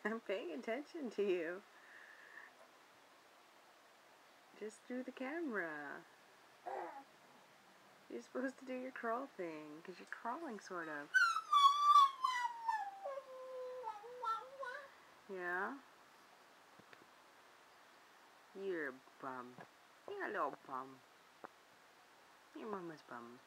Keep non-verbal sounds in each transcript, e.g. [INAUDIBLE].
[LAUGHS] I'm paying attention to you. Just through the camera. You're supposed to do your crawl thing, because you're crawling, sort of. Yeah? You're a bum. You're a little bum. Your mama's bum.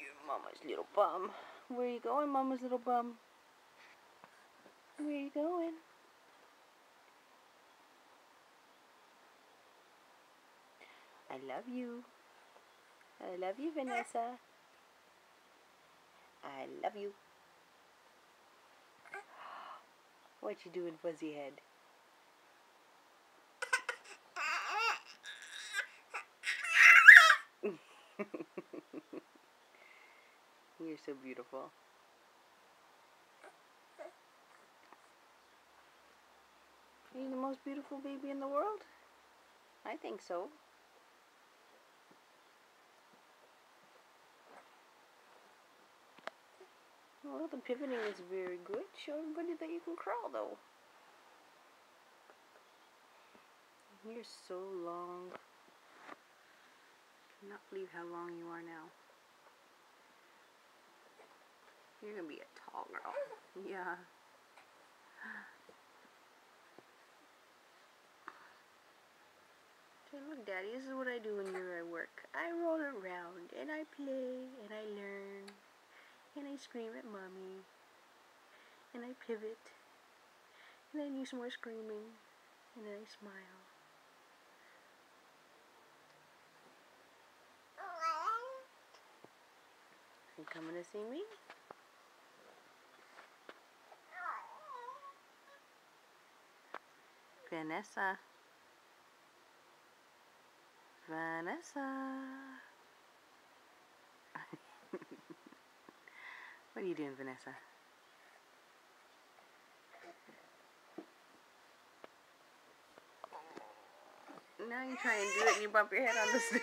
Your mama's little bum. Where you going, mama's little bum? Where you going? I love you. I love you, Vanessa. I love you. What you doing, fuzzy head? You're so beautiful. Are you the most beautiful baby in the world? I think so. Well, the pivoting is very good. Show everybody that you can crawl, though. You're so long. I cannot believe how long you are now. You're gonna be a tall girl. Yeah. Okay, look, Daddy, this is what I do when you're at work. I roll around, and I play, and I learn, and I scream at Mommy, and I pivot, and I do some more screaming, and then I smile. Are you coming to see me? Vanessa. Vanessa. [LAUGHS] what are you doing, Vanessa? Now you try and do it and you bump your head on the [LAUGHS] stool.